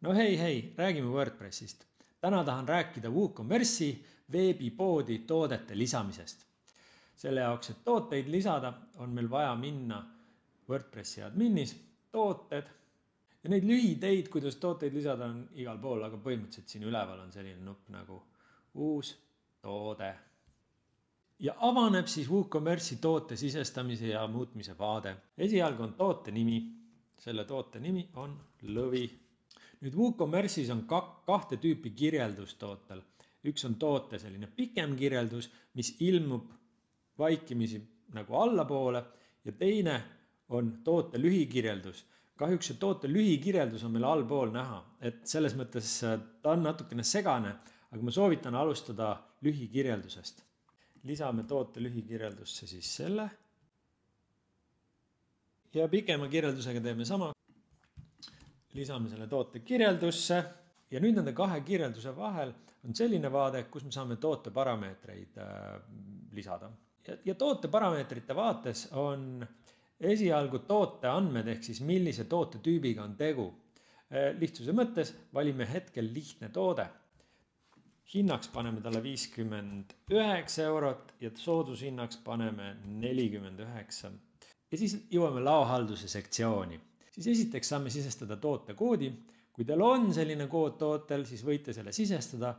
no hei, hei, räägime Wordpressist. täna tahan rääkida WooCommerce'i veebipoodi toodete lisamisest. selle jaoks, et tooteid lisada, on meil vaja minna Wordpressi adminis, tooted ja neid lühiteid, kuidas tooteid lisada, on igal pool, aga põhimõtteliselt siin üleval on selline nupp nagu uus toode. ja avaneb siis WooCommerce'i toote sisestamise ja muutmise vaade. esialgu on toote nimi, selle toote nimi on lõvi nüüd WooCommerce'is on kak-, kahte tüüpi kirjeldus tootel. üks on toote selline pikem kirjeldus, mis ilmub vaikimisi nagu allapoole ja teine on toote lühikirjeldus. kahjuks see toote lühikirjeldus on meil allpool näha, et selles mõttes äh, ta on natukene segane, aga ma soovitan alustada lühikirjeldusest. lisame toote lühikirjeldusse siis selle. ja pikema kirjeldusega teeme sama lisame selle toote kirjeldusse ja nüüd nende kahe kirjelduse vahel on selline vaade, kus me saame toote parameetreid äh, lisada. ja, ja toote parameetrite vaates on esialgu toote andmed ehk siis millise tootetüübiga on tegu. Äh, lihtsuse mõttes valime hetkel lihtne toode. hinnaks paneme talle viiskümmend üheksa eurot ja soodushinnaks paneme nelikümmend üheksa. ja siis jõuame laohalduse sektsiooni siis esiteks saame sisestada tootekoodi. kui teil on selline kood tootel, siis võite selle sisestada.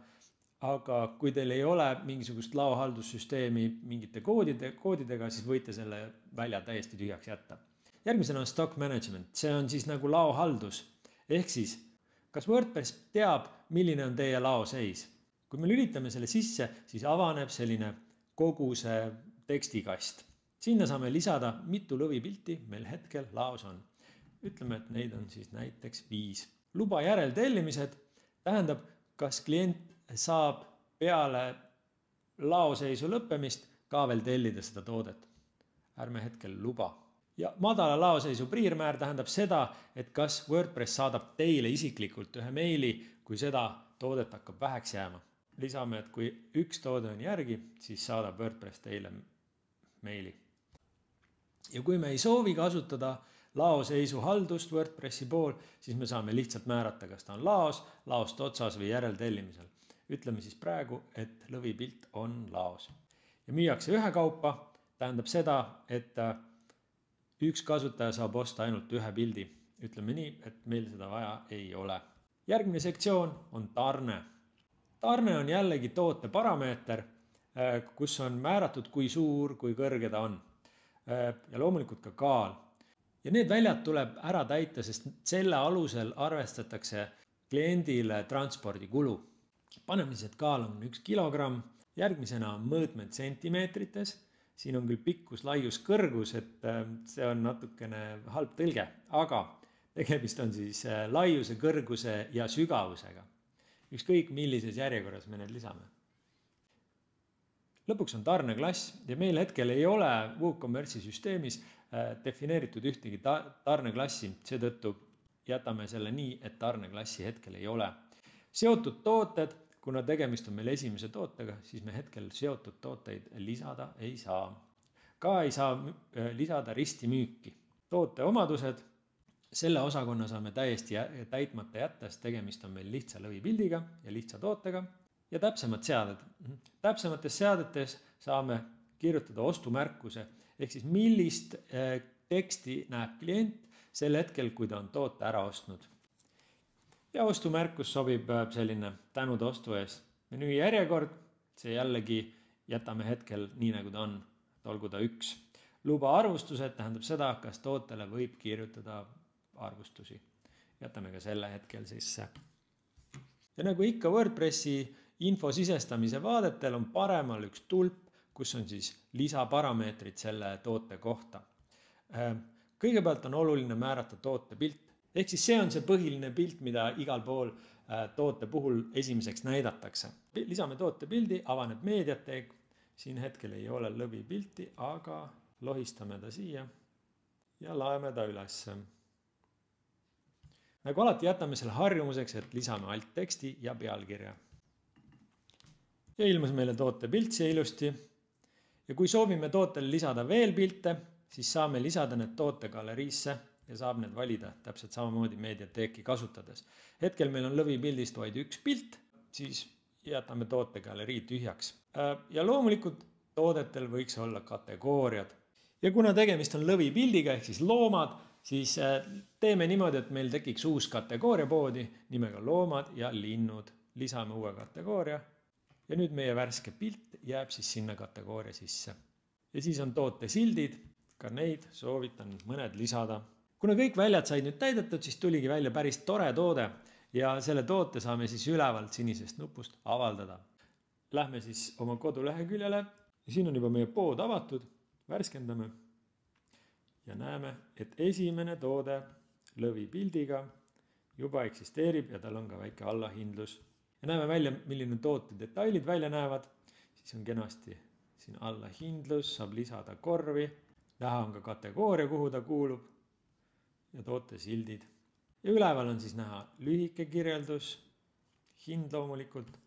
aga kui teil ei ole mingisugust laohaldussüsteemi mingite koodide, koodidega, siis võite selle välja täiesti tühjaks jätta. järgmisena on stock management, see on siis nagu laohaldus. ehk siis, kas WordPress teab, milline on teie laoseis? kui me lülitame selle sisse, siis avaneb selline kogu see tekstikast. sinna saame lisada, mitu lõvipilti meil hetkel laos on ütleme, et neid on siis näiteks viis. luba järeltellimised tähendab, kas klient saab peale laoseisu lõppemist ka veel tellida seda toodet. ärme hetkel luba. ja madala laoseisu piirmäär tähendab seda, et kas WordPress saadab teile isiklikult ühe meili, kui seda toodet hakkab väheks jääma. lisame, et kui üks toode on järgi, siis saadab WordPress teile meili. ja kui me ei soovi kasutada laoseisu haldust Wordpressi pool, siis me saame lihtsalt määrata, kas ta on laos, laost otsas või järeltellimisel. ütleme siis praegu, et lõvipilt on laos ja müüakse ühekaupa, tähendab seda, et äh, üks kasutaja saab osta ainult ühe pildi. ütleme nii, et meil seda vaja ei ole. järgmine sektsioon on tarne. tarne on jällegi toote parameeter, äh, kus on määratud, kui suur, kui kõrge ta on. Äh, ja loomulikult ka kaal ja need väljad tuleb ära täita, sest selle alusel arvestatakse kliendile transpordikulu. et kaal on üks kilogramm, järgmisena mõõtmed sentimeetrites. siin on küll pikkus, laius, kõrgus, et äh, see on natukene halb tõlge, aga tegemist on siis äh, laiuse, kõrguse ja sügavusega. ükskõik millises järjekorras me need lisame lõpuks on tarneklass ja meil hetkel ei ole WooCommerce'i süsteemis defineeritud ühtegi ta-, tarneklassi, seetõttu jätame selle nii, et tarneklassi hetkel ei ole. seotud tooted, kuna tegemist on meil esimese tootega, siis me hetkel seotud tooteid lisada ei saa. ka ei saa äh, lisada ristimüüki. toote omadused, selle osakonna saame täiesti täitmata jätta, sest tegemist on meil lihtsa lõvipildiga ja lihtsa tootega ja täpsemad seaded. täpsemates seadetes saame kirjutada ostumärkuse ehk siis millist eh, teksti näeb klient sel hetkel, kui ta on toote ära ostnud. ja ostumärkus sobib eh, selline tänud ostu eest. menüü järjekord, see jällegi jätame hetkel nii, nagu ta on, olgu ta üks. luba arvustused tähendab seda, kas tootele võib kirjutada arvustusi. jätame ka selle hetkel sisse. ja nagu ikka Wordpressi info sisestamise vaadetel on paremal üks tulp, kus on siis lisaparameetrid selle toote kohta. Äh, kõigepealt on oluline määrata toote pilt, ehk siis see on see põhiline pilt, mida igal pool äh, toote puhul esimeseks näidatakse. lisame toote pildi, avaneb meediateek. siin hetkel ei ole lõvi pilti, aga lohistame ta siia ja laeme ta ülesse. nagu alati jätame selle harjumuseks, et lisame altteksti ja pealkirja ja ilmus meile toote pilt siia ilusti. Ja kui soovime tootele lisada veel pilte, siis saame lisada need tootegaleriisse ja saab need valida täpselt samamoodi Mediateeki kasutades. hetkel meil on lõvipildist vaid üks pilt, siis jätame tootegalerii tühjaks. Äh, ja loomulikult toodetel võiks olla kategooriad. ja kuna tegemist on lõvipildiga ehk siis loomad, siis äh, teeme niimoodi, et meil tekiks uus kategooria poodi nimega loomad ja linnud. lisame uue kategooria ja nüüd meie värske pilt jääb siis sinna kategooria sisse. ja siis on tootesildid, ka neid soovitan mõned lisada. kuna kõik väljad said nüüd täidetud, siis tuligi välja päris tore toode ja selle toote saame siis ülevalt sinisest nupust avaldada. Lähme siis oma koduleheküljele siin on juba meie pood avatud, värskendame ja näeme, et esimene toode lõvipildiga juba eksisteerib ja tal on ka väike allahindlus. Ja näeme välja, milline toote detailid välja näevad, siis on kenasti siin allahindlus, saab lisada korvi, näha on ka kategooria, kuhu ta kuulub. Ja tootesildid. Ja üleval on siis näha lühike kirjeldus, hind loomulikult.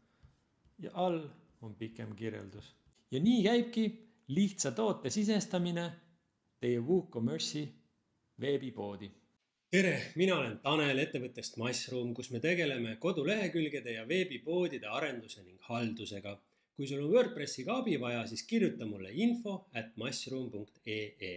Ja all on pikem kirjeldus. ja nii käibki lihtsa toote sisestamine teie WooCommerce'i veebipoodi. Tere, mina olen Tanel ettevõttest Massroom, kus me tegeleme kodulehekülgede ja veebipoodide arenduse ning haldusega. kui sul on Wordpressiga abi vaja, siis kirjuta mulle info at massroom.ee